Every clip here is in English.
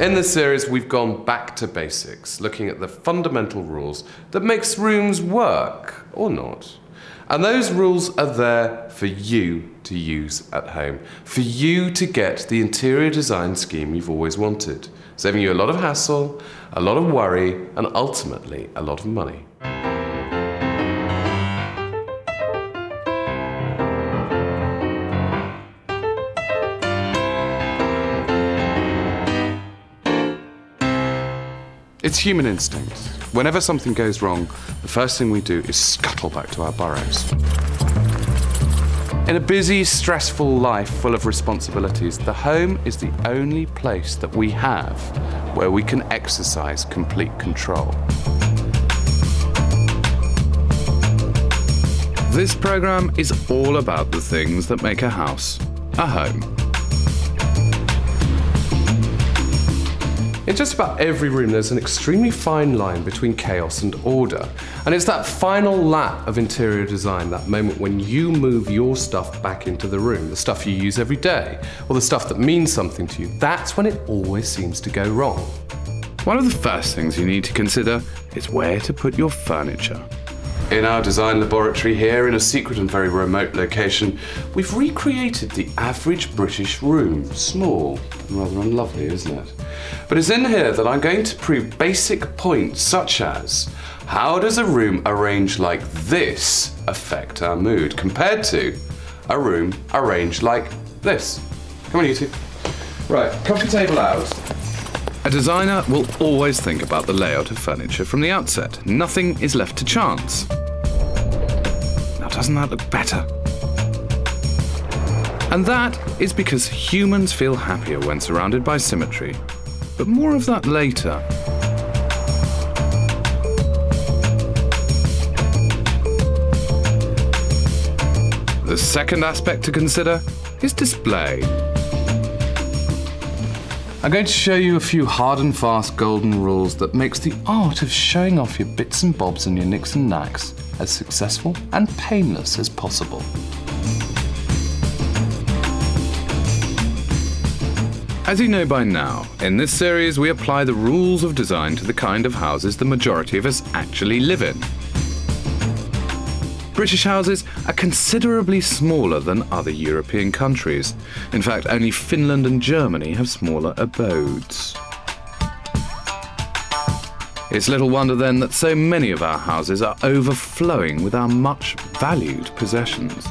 In this series, we've gone back to basics, looking at the fundamental rules that makes rooms work or not. And those rules are there for you to use at home, for you to get the interior design scheme you've always wanted, saving you a lot of hassle, a lot of worry, and ultimately a lot of money. It's human instinct. Whenever something goes wrong, the first thing we do is scuttle back to our burrows. In a busy, stressful life full of responsibilities, the home is the only place that we have where we can exercise complete control. This program is all about the things that make a house a home. In just about every room, there's an extremely fine line between chaos and order. And it's that final lap of interior design, that moment when you move your stuff back into the room, the stuff you use every day, or the stuff that means something to you, that's when it always seems to go wrong. One of the first things you need to consider is where to put your furniture. In our design laboratory here, in a secret and very remote location, we've recreated the average British room. Small and rather unlovely, isn't it? But it's in here that I'm going to prove basic points such as how does a room arranged like this affect our mood compared to a room arranged like this? Come on, you two. Right, coffee table out. A designer will always think about the layout of furniture from the outset. Nothing is left to chance. Now, doesn't that look better? And that is because humans feel happier when surrounded by symmetry. But more of that later. The second aspect to consider is display. I'm going to show you a few hard and fast golden rules that makes the art of showing off your bits and bobs and your nicks and knacks as successful and painless as possible. As you know by now, in this series we apply the rules of design to the kind of houses the majority of us actually live in. British houses are considerably smaller than other European countries. In fact, only Finland and Germany have smaller abodes. It's little wonder then that so many of our houses are overflowing with our much valued possessions.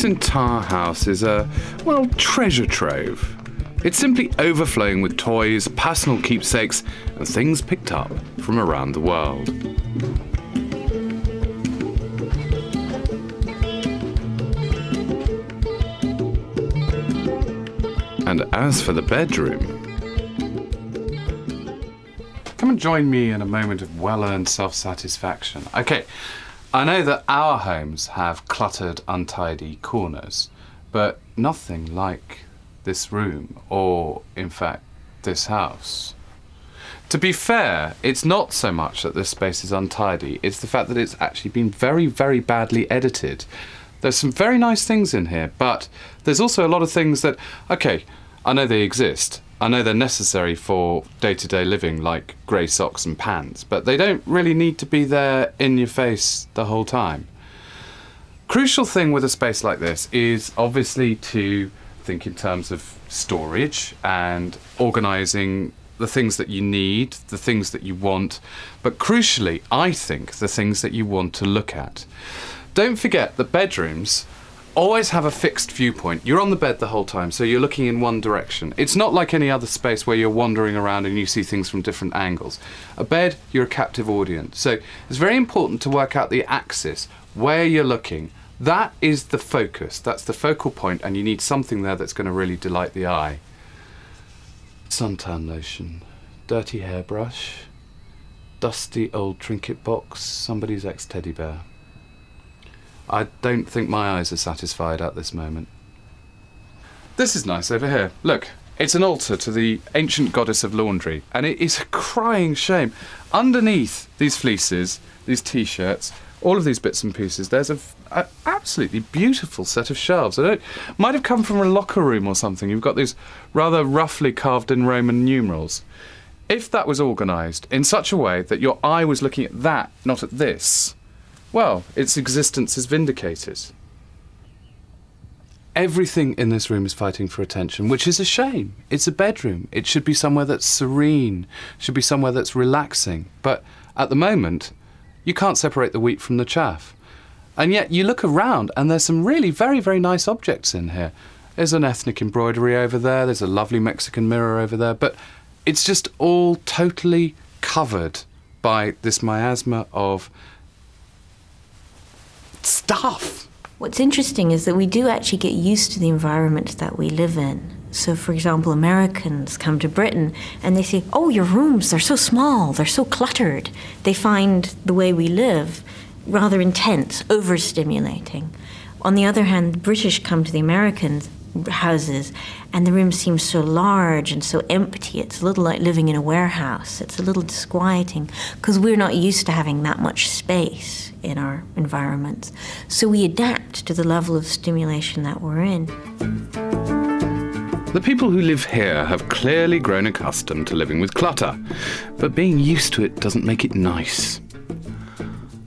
This entire house is a, well, treasure trove. It's simply overflowing with toys, personal keepsakes, and things picked up from around the world. And as for the bedroom, come and join me in a moment of well earned self satisfaction. Okay, I know that our homes have cluttered, untidy corners, but nothing like this room, or in fact, this house. To be fair, it's not so much that this space is untidy, it's the fact that it's actually been very, very badly edited. There's some very nice things in here, but there's also a lot of things that, okay, I know they exist, I know they're necessary for day to day living, like grey socks and pants, but they don't really need to be there in your face the whole time. Crucial thing with a space like this is obviously to think in terms of storage and organising the things that you need, the things that you want, but crucially, I think, the things that you want to look at. Don't forget that bedrooms always have a fixed viewpoint. You're on the bed the whole time, so you're looking in one direction. It's not like any other space where you're wandering around and you see things from different angles. A bed, you're a captive audience. So it's very important to work out the axis, where you're looking. That is the focus, that's the focal point, and you need something there that's going to really delight the eye. Suntan lotion, dirty hairbrush, dusty old trinket box, somebody's ex teddy bear. I don't think my eyes are satisfied at this moment. This is nice over here. Look, It's an altar to the ancient goddess of laundry, and it is a crying shame. Underneath these fleeces, these t shirts, all of these bits and pieces, there's a, a, absolutely beautiful set of shelves. I don't, might have come from a locker room or something. You've got these rather roughly carved in Roman numerals. If that was organised in such a way that your eye was looking at that, not at this, well, its existence is vindicated. Everything in this room is fighting for attention, which is a shame. It's a bedroom. It should be somewhere that's serene, should be somewhere that's relaxing. But at the moment, you can't separate the wheat from the chaff. And yet you look around and there's some really very, very nice objects in here. There's an ethnic embroidery over there, there's a lovely Mexican mirror over there, but it's just all totally covered by this miasma of stuff. What's interesting is that we do actually get used to the environment that we live in. So, for example, Americans come to Britain and they say, Oh, your rooms, they're so small, they're so cluttered. They find the way we live rather intense, overstimulating. On the other hand, the British come to the American houses and the room seems so large and so empty. It's a little like living in a warehouse. It's a little disquieting because we're not used to having that much space in our environments. So we adapt to the level of stimulation that we're in. The people who live here have clearly grown accustomed to living with clutter, but being used to it doesn't make it nice.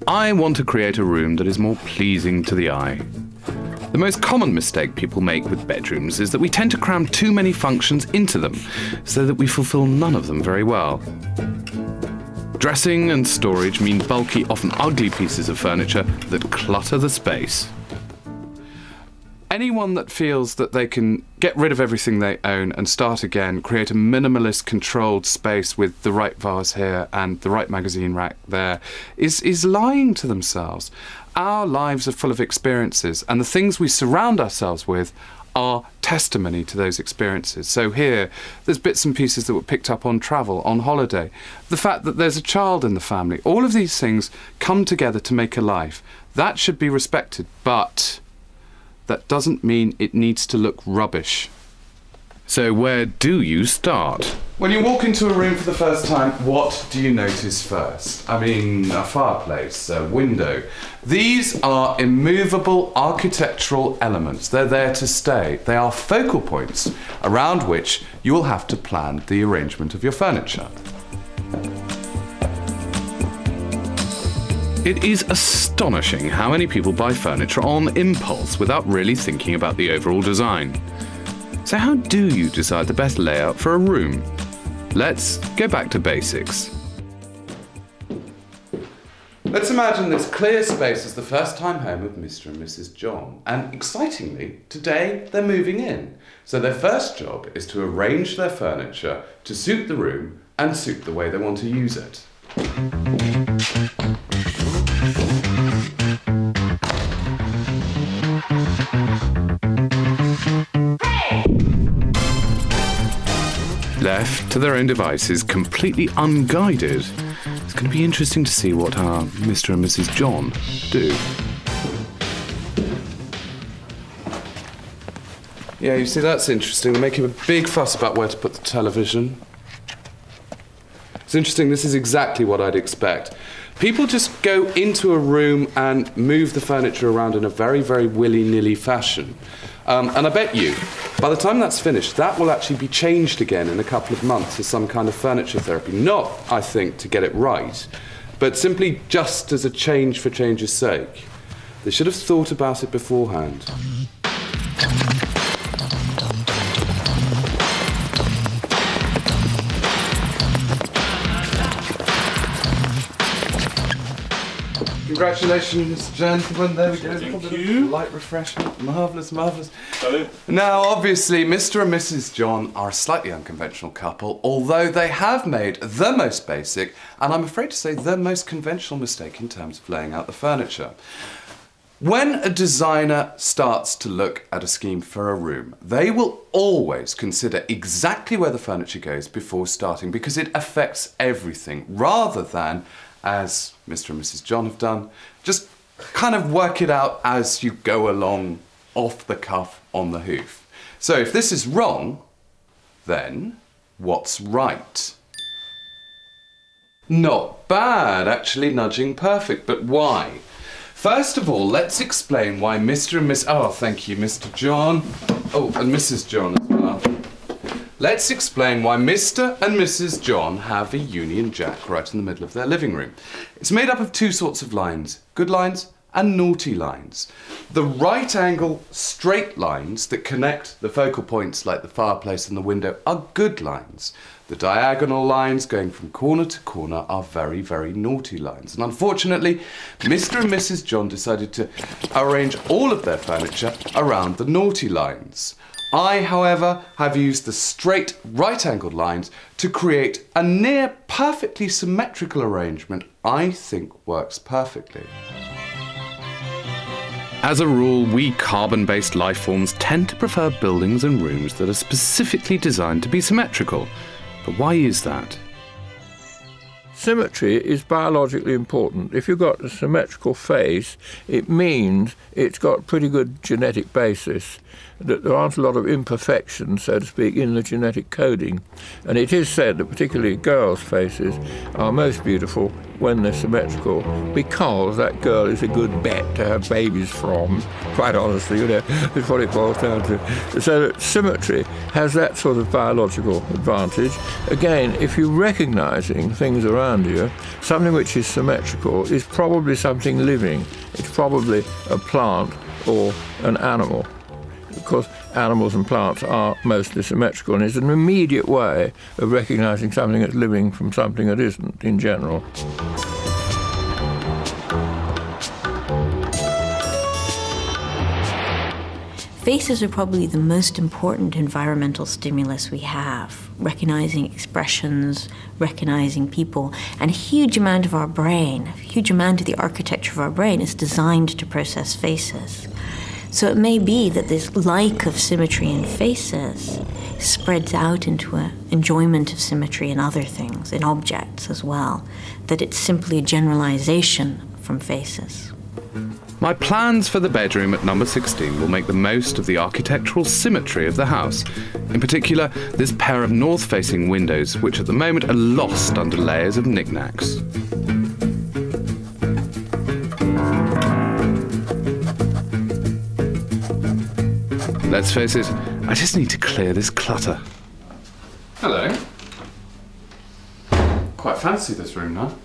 I want to create a room that is more pleasing to the eye. The most common mistake people make with bedrooms is that we tend to cram too many functions into them, so that we fulfill none of them very well. Dressing and storage mean bulky, often ugly pieces of furniture that clutter the space. Anyone that feels that they can get rid of everything they own and start again, create a minimalist, controlled space with the right vase here and the right magazine rack there, is, is lying to themselves. Our lives are full of experiences, and the things we surround ourselves with are testimony to those experiences. So here, there's bits and pieces that were picked up on travel, on holiday. The fact that there's a child in the family. All of these things come together to make a life. That should be respected, but that doesn't mean it needs to look rubbish. So, where do you start? When you walk into a room for the first time, what do you notice first? I mean, a fireplace, a window. These are immovable architectural elements. They're there to stay. They are focal points around which you will have to plan the arrangement of your furniture. It is astonishing how many people buy furniture on impulse without really thinking about the overall design. So, how do you decide the best layout for a room? Let's go back to basics. Let's imagine this clear space as the first time home of Mr. and Mrs. John. And excitingly, today they're moving in. So their first job is to arrange their furniture to suit the room and suit the way they want to use it. To their own devices, completely unguided, it's going to be interesting to see what our Mr. and Mrs. John do. Yeah, you see, that's interesting. They're making a big fuss about where to put the television. It's interesting, this is exactly what I'd expect. People just go into a room and move the furniture around in a very, very willy nilly fashion. Um, and I bet you, by the time that's finished, that will actually be changed again in a couple of months as some kind of furniture therapy. Not, I think, to get it right, but simply just as a change for change's sake. They should have thought about it beforehand. Congratulations, gentlemen. There we go. Thank you. Light refreshment. Marvellous, marvellous. Now, obviously, Mr. and Mrs. John are a slightly unconventional couple, although they have made the most basic, and I'm afraid to say the most conventional mistake in terms of laying out the furniture. When a designer starts to look at a scheme for a room, they will always consider exactly where the furniture goes before starting because it affects everything rather than as Mr. and Mrs. John have done. Just kind of work it out as you go along, off the cuff, on the hoof. So if this is wrong, Then, what's right? Not bad, actually nudging perfect, but why? First of all, let's explain why Mr. and Miss. Oh, thank you, Mr. John. Oh, and Mrs. John. Let's explain why Mr. and Mrs. John have a Union Jack right in the middle of their living room. It's made up of two sorts of lines good lines and naughty lines. The right angle straight lines that connect the focal points like the fireplace and the window are good lines. The diagonal lines going from corner to corner are very, very naughty lines. And unfortunately, Mr. and Mrs. John decided to arrange all of their furniture around the naughty lines. I, however, have used the straight right angled lines to create a near perfectly symmetrical arrangement I think works perfectly. As a rule, we carbon based life forms tend to prefer buildings and rooms that are specifically designed to be symmetrical. But why is that? Symmetry is biologically important. If you've got a symmetrical face, it means it's got pretty good genetic basis that there aren't a lot of imperfections, so to speak, in the genetic coding. And it is said that particularly girls' faces are most beautiful when they're symmetrical because that girl is a good bet to have babies from, quite honestly, you know, is what it boils down to. So symmetry has that sort of biological advantage. Again, if you're recognizing things around you, something which is symmetrical is probably something living. It's probably a plant or an animal. Of course, animals and plants are mostly symmetrical, and it's an immediate way of recognizing something that's living from something that isn't in general. Faces are probably the most important environmental stimulus we have, recognizing expressions, recognizing people, and a huge amount of our brain, a huge amount of the architecture of our brain is designed to process faces. So it may be that this like of symmetry in faces spreads out into an enjoyment of symmetry in other things, in objects as well, that it's simply a generalization from faces. My plans for the bedroom at number 16 will make the most of the architectural symmetry of the house. In particular, this pair of north facing windows, which at the moment are lost under layers of knickknacks. Let's face it, I just need to clear this clutter. Hello. Quite fancy this room now.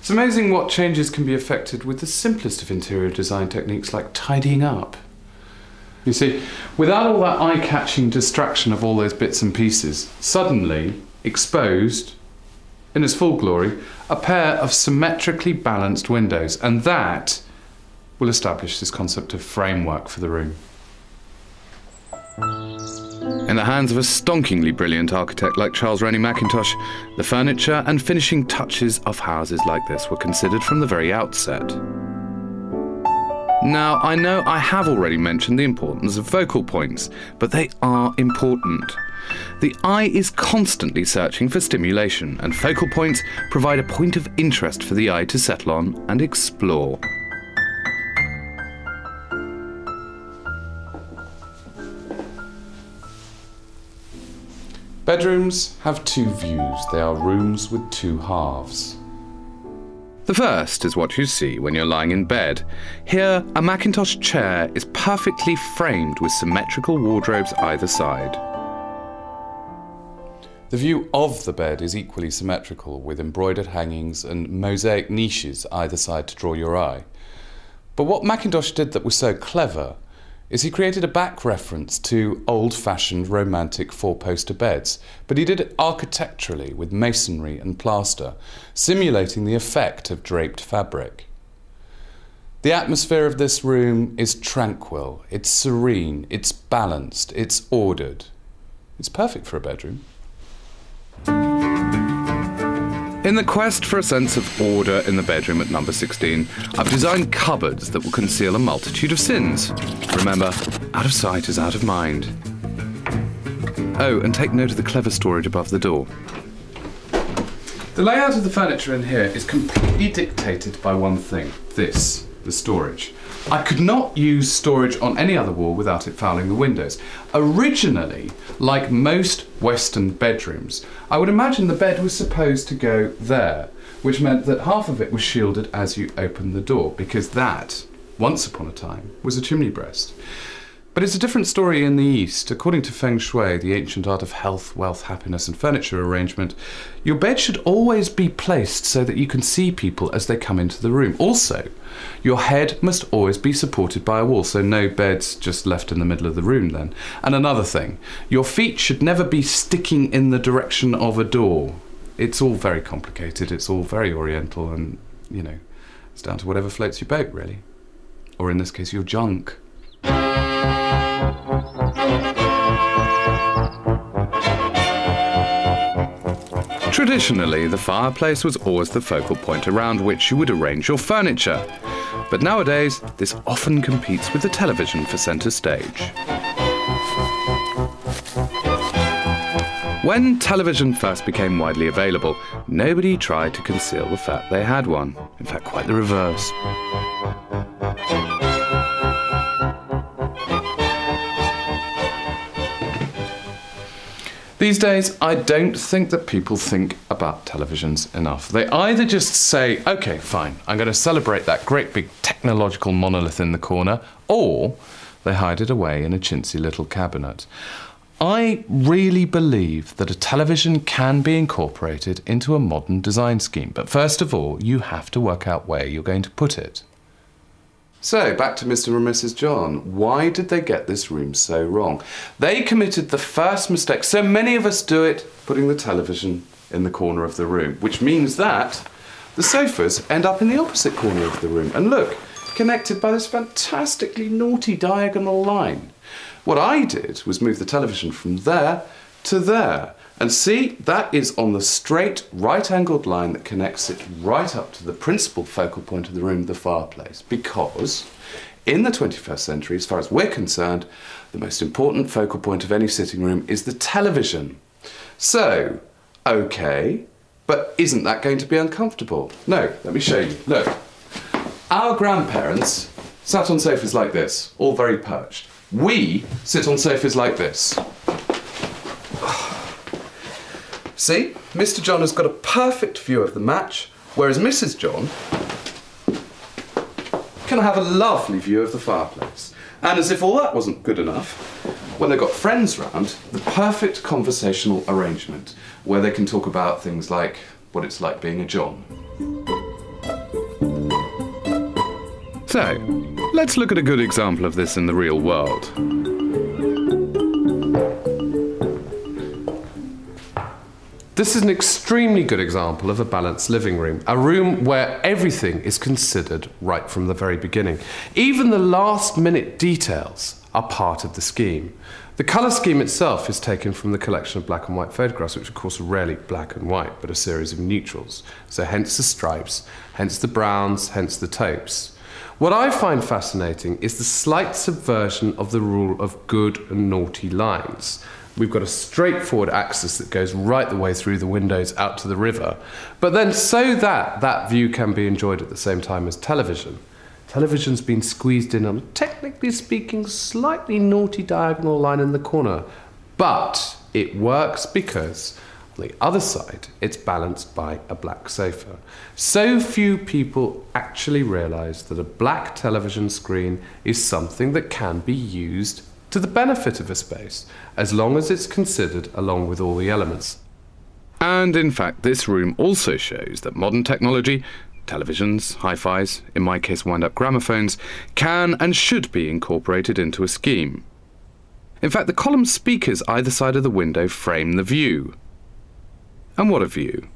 It's amazing what changes can be effected with the simplest of interior design techniques like tidying up. You see, without all that eye catching distraction of all those bits and pieces, suddenly exposed, in its full glory, a pair of symmetrically balanced windows, and that will establish this concept of framework for the room. In the hands of a stonkingly brilliant architect like Charles Rennie Mackintosh, the furniture and finishing touches of houses like this were considered from the very outset. Now, I know I have already mentioned the importance of focal points, but they are important. The eye is constantly searching for stimulation, and focal points provide a point of interest for the eye to settle on and explore. Bedrooms have two views. They are rooms with two halves. The first is what you see when you're lying in bed. Here, a Mackintosh chair is perfectly framed with symmetrical wardrobes either side. The view of the bed is equally symmetrical, with embroidered hangings and mosaic niches either side to draw your eye. But what Mackintosh did that was so clever is he created a back reference to old fashioned romantic four poster beds, but he did it architecturally with masonry and plaster, simulating the effect of draped fabric. The atmosphere of this room is tranquil, it's serene, it's balanced, it's ordered. It's perfect for a bedroom. In the quest for a sense of order in the bedroom at number 16, I've designed cupboards that will conceal a multitude of sins. Remember, out of sight is out of mind. Oh, and take note of the clever storage above the door. The layout of the furniture in here is completely dictated by one thing this the storage. I could not use storage on any other wall without it fouling the windows. Originally, like most Western bedrooms, I would imagine the bed was supposed to go there, which meant that half of it was shielded as you opened the door, because that, once upon a time, was a chimney breast. But it's a different story in the East. According to Feng Shui, the ancient art of health, wealth, happiness, and furniture arrangement, your bed should always be placed so that you can see people as they come into the room. Also, your head must always be supported by a wall, so no beds just left in the middle of the room then. And another thing, your feet should never be sticking in the direction of a door. It's all very complicated, it's all very oriental, and, you know, it's down to whatever floats your boat, really. Or in this case, your junk. Traditionally, the fireplace was always the focal point around which you would arrange your furniture. But nowadays, this often competes with the television for centre stage. When television first became widely available, nobody tried to conceal the fact they had one. In fact, quite the reverse. These days, I don't think that people think about televisions enough. They either just say, okay, fine, I'm going to celebrate that great big technological monolith in the corner, or they hide it away in a chintzy little cabinet. I really believe that a television can be incorporated into a modern design scheme, but first of all, you have to work out where you're going to put it. So, back to Mr. and Mrs. John. Why did they get this room so wrong? They committed the first mistake. So many of us do it, putting the television in the corner of the room, which means that the sofas end up in the opposite corner of the room. And look, connected by this fantastically naughty diagonal line. What I did was move the television from there to there. And see, that is on the straight right angled line that connects it right up to the principal focal point of the room, the fireplace. Because in the 21st century, as far as we're concerned, the most important focal point of any sitting room is the television. So, okay, but isn't that going to be uncomfortable? No, let me show you. Look, our grandparents sat on sofas like this, all very perched. We sit on sofas like this. See, Mr. John has got a perfect view of the match, whereas Mrs. John can have a lovely view of the fireplace. And as if all that wasn't good enough, when they've got friends round, the perfect conversational arrangement where they can talk about things like what it's like being a John. So, let's look at a good example of this in the real world. This is an extremely good example of a balanced living room, a room where everything is considered right from the very beginning. Even the last minute details are part of the scheme. The colour scheme itself is taken from the collection of black and white photographs, which of course are rarely black and white, but a series of neutrals. So hence the stripes, hence the browns, hence the taupes. What I find fascinating is the slight subversion of the rule of good and naughty lines. We've got a straightforward axis that goes right the way through the windows out to the river. But then, so that that view can be enjoyed at the same time as television, television's been squeezed in on a technically speaking slightly naughty diagonal line in the corner. But it works because on the other side, it's balanced by a black sofa. So few people actually realize that a black television screen is something that can be used to the benefit of a space, as long as it's considered along with all the elements. And in fact, this room also shows that modern technology, televisions, hi fis, in my case, wind up gramophones, can and should be incorporated into a scheme. In fact, the column speakers either side of the window frame the view. And what a view!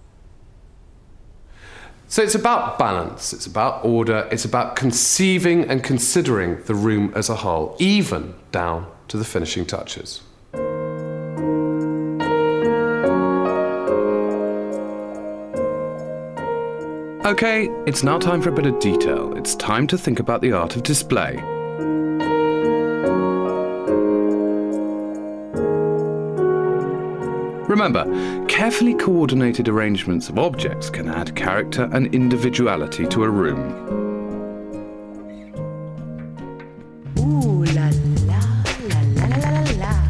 So it's about balance, it's about order, it's about conceiving and considering the room as a whole, even down to the finishing touches. Okay, it's now time for a bit of detail. It's time to think about the art of display. Remember, carefully coordinated arrangements of objects can add character and individuality to a room. Ooh la la la la la la la.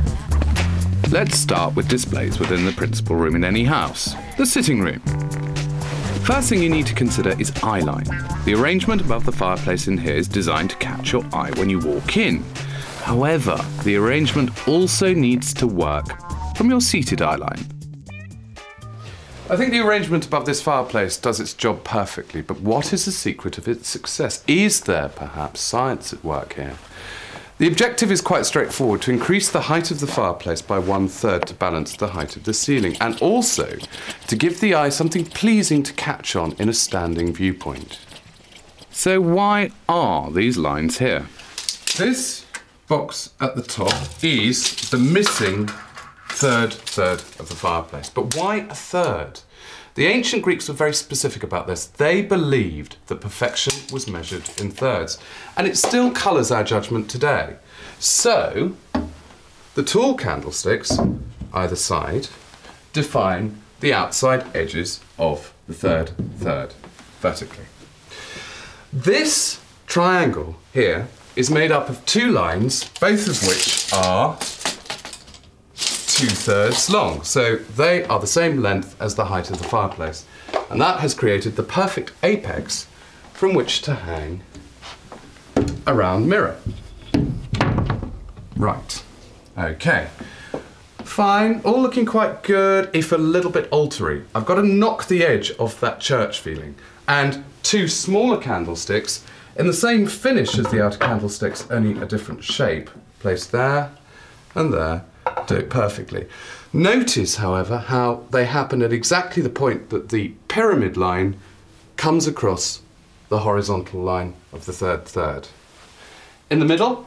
Let's start with displays within the principal room in any house, the sitting room. First thing you need to consider is eye line. The arrangement above the fireplace in here is designed to catch your eye when you walk in. However, the arrangement also needs to work from your seated eye line. I think the arrangement above this fireplace does its job perfectly, but what is the secret of its success? Is there perhaps science at work here? The objective is quite straightforward to increase the height of the fireplace by one third to balance the height of the ceiling, and also to give the eye something pleasing to catch on in a standing viewpoint. So, why are these lines here? This box at the top is the missing third third of the fireplace. But why a third? The ancient Greeks were very specific about this. They believed that perfection was measured in thirds, and it still colours our judgment today. So, the tall candlesticks, either side, define the outside edges of the third third vertically. This triangle here is made up of two lines, both of which are two thirds long. So they are the same length as the height of the fireplace. And that has created the perfect apex from which to hang a round mirror. Right. Okay. Fine, all looking quite good, if a little bit altery. I've got to knock the edge off that church feeling. And two smaller candlesticks in the same finish as the outer candlesticks, only a different shape, placed there and there, do it perfectly. Notice, however, how they happen at exactly the point that the pyramid line comes across the horizontal line of the third third. In the middle,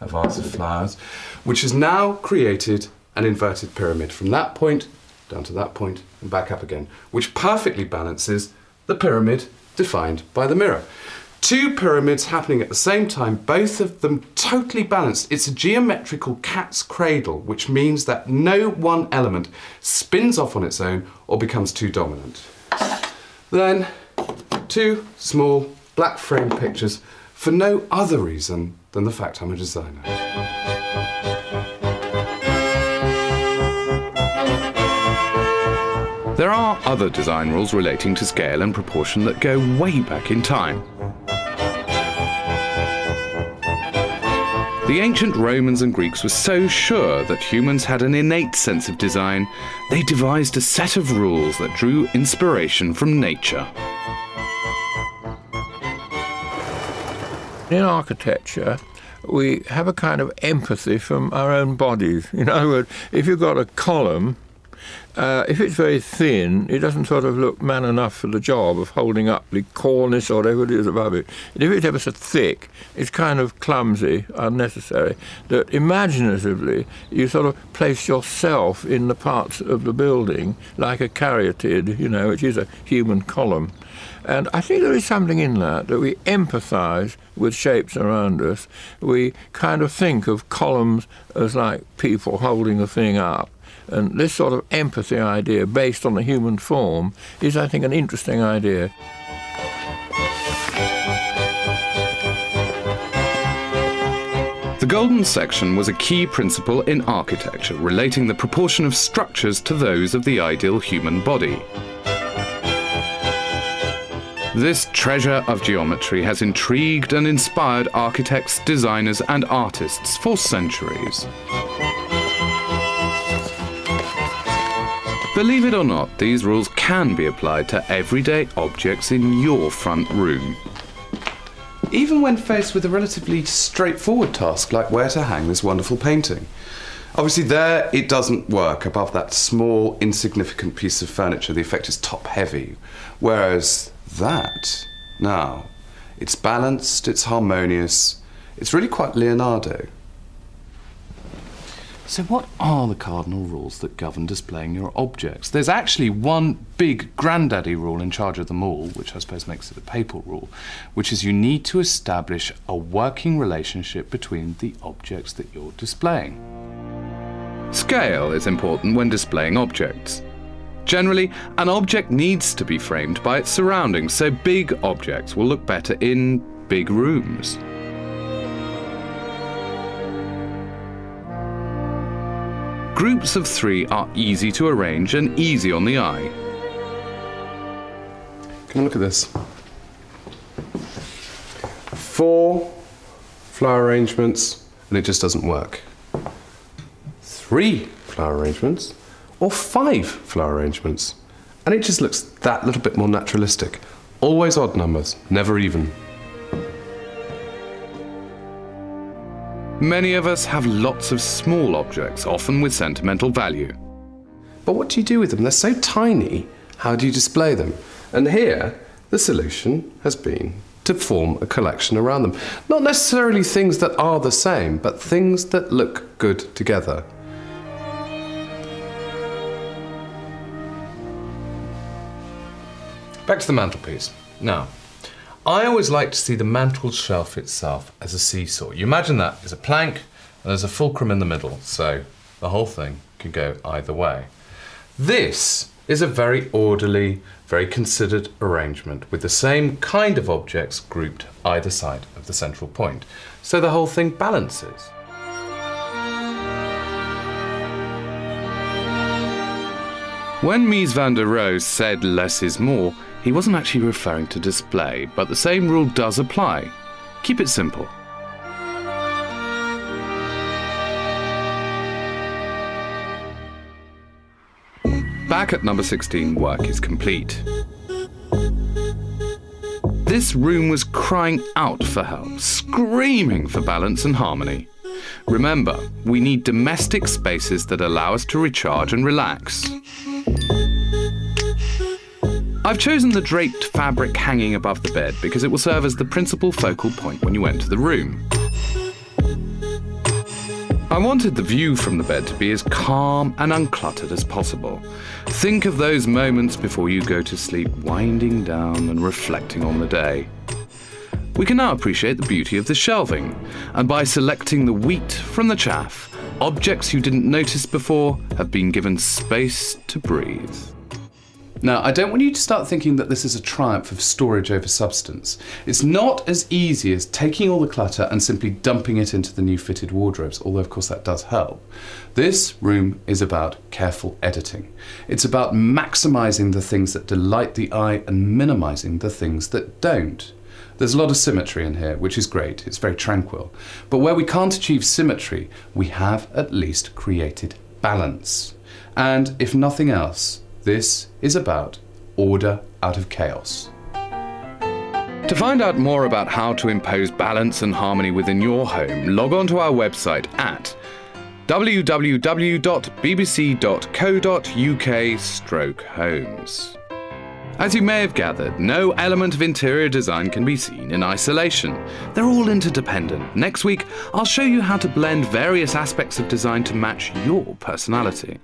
a vase of flowers, which has now created an inverted pyramid from that point down to that point and back up again, which perfectly balances the pyramid defined by the mirror. Two pyramids happening at the same time, both of them totally balanced. It's a geometrical cat's cradle, which means that no one element spins off on its own or becomes too dominant. Then, two small black frame pictures for no other reason than the fact I'm a designer. There are other design rules relating to scale and proportion that go way back in time. The ancient Romans and Greeks were so sure that humans had an innate sense of design, they devised a set of rules that drew inspiration from nature. In architecture, we have a kind of empathy from our own bodies. In other words, if you've got a column, uh, if it's very thin, it doesn't sort of look man enough for the job of holding up the cornice or whatever it is above it. And if it's ever so thick, it's kind of clumsy, unnecessary. That imaginatively, you sort of place yourself in the parts of the building like a caryatid, you know, which is a human column. And I think there is something in that, that we empathise with shapes around us. We kind of think of columns as like people holding a thing up. And this sort of empathy idea based on the human form is, I think, an interesting idea. The golden section was a key principle in architecture, relating the proportion of structures to those of the ideal human body. This treasure of geometry has intrigued and inspired architects, designers, and artists for centuries. Believe it or not, these rules can be applied to everyday objects in your front room. Even when faced with a relatively straightforward task like where to hang this wonderful painting. Obviously, there it doesn't work above that small, insignificant piece of furniture. The effect is top heavy. Whereas that, now, it's balanced, it's harmonious, it's really quite Leonardo. So, what are the cardinal rules that govern displaying your objects? There's actually one big granddaddy rule in charge of them all, which I suppose makes it a papal rule, which is you need to establish a working relationship between the objects that you're displaying. Scale is important when displaying objects. Generally, an object needs to be framed by its surroundings, so big objects will look better in big rooms. Groups of three are easy to arrange and easy on the eye. Come and look at this. Four flower arrangements, and it just doesn't work. Three flower arrangements, or five flower arrangements, and it just looks that little bit more naturalistic. Always odd numbers, never even. Many of us have lots of small objects, often with sentimental value. But what do you do with them? They're so tiny. How do you display them? And here, the solution has been to form a collection around them. Not necessarily things that are the same, but things that look good together. Back to the mantelpiece. Now, I always like to see the mantel shelf itself as a seesaw. You imagine that as a plank, and there's a fulcrum in the middle, so the whole thing can go either way. This is a very orderly, very considered arrangement with the same kind of objects grouped either side of the central point. So the whole thing balances. When Mies van der Rohe said less is more, he wasn't actually referring to display, but the same rule does apply. Keep it simple. Back at number 16, work is complete. This room was crying out for help, screaming for balance and harmony. Remember, we need domestic spaces that allow us to recharge and relax. I've chosen the draped fabric hanging above the bed because it will serve as the principal focal point when you enter the room. I wanted the view from the bed to be as calm and uncluttered as possible. Think of those moments before you go to sleep, winding down and reflecting on the day. We can now appreciate the beauty of the shelving, and by selecting the wheat from the chaff, objects you didn't notice before have been given space to breathe. Now, I don't want you to start thinking that this is a triumph of storage over substance. It's not as easy as taking all the clutter and simply dumping it into the new fitted wardrobes, although, of course, that does help. This room is about careful editing. It's about maximizing the things that delight the eye and minimizing the things that don't. There's a lot of symmetry in here, which is great. It's very tranquil. But where we can't achieve symmetry, we have at least created balance. And if nothing else, this is about order out of chaos. To find out more about how to impose balance and harmony within your home, log on to our website at www.bbc.co.uk/homes. As you may have gathered, no element of interior design can be seen in isolation. They're all interdependent. Next week, I'll show you how to blend various aspects of design to match your personality.